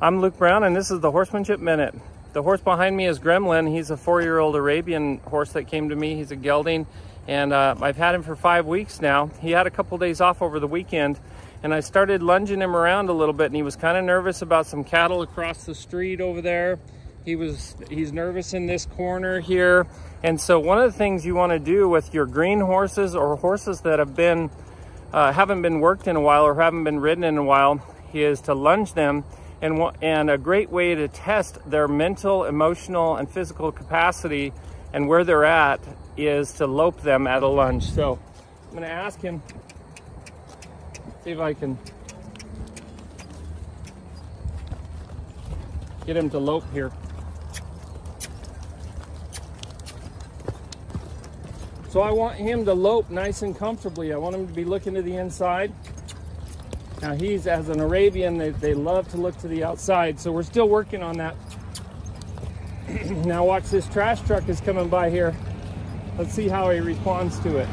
I'm Luke Brown and this is the Horsemanship Minute. The horse behind me is Gremlin. He's a four-year-old Arabian horse that came to me. He's a gelding and uh, I've had him for five weeks now. He had a couple days off over the weekend and I started lunging him around a little bit and he was kind of nervous about some cattle across the street over there. He was, he's nervous in this corner here. And so one of the things you want to do with your green horses or horses that have been, uh, haven't been worked in a while or haven't been ridden in a while is to lunge them and, and a great way to test their mental, emotional, and physical capacity and where they're at is to lope them at a lunge. So I'm gonna ask him, see if I can get him to lope here. So I want him to lope nice and comfortably. I want him to be looking to the inside. Now he's, as an Arabian, they, they love to look to the outside, so we're still working on that. now watch this trash truck is coming by here. Let's see how he responds to it.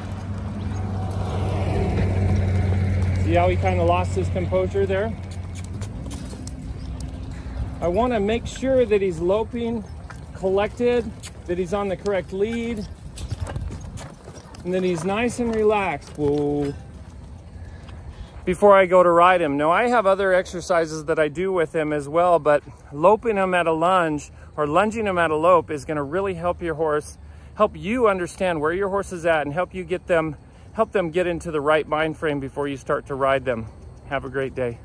See how he kind of lost his composure there? I want to make sure that he's loping collected, that he's on the correct lead, and that he's nice and relaxed. Whoa before I go to ride him. Now I have other exercises that I do with him as well, but loping him at a lunge or lunging him at a lope is gonna really help your horse, help you understand where your horse is at and help you get them, help them get into the right mind frame before you start to ride them. Have a great day.